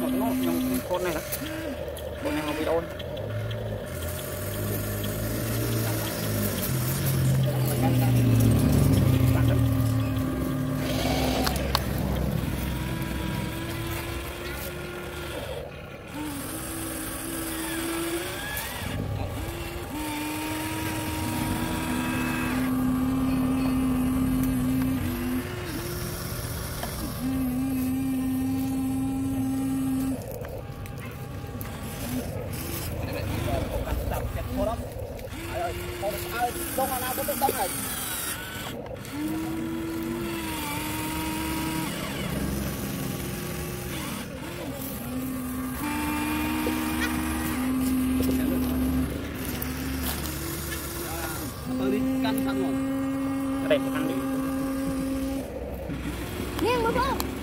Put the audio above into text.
một nốt nhưng con này đó con này không bị đôi một lắm còn ai đông là nào cũng đông này Đây, ăn đi. Nghiêng một không?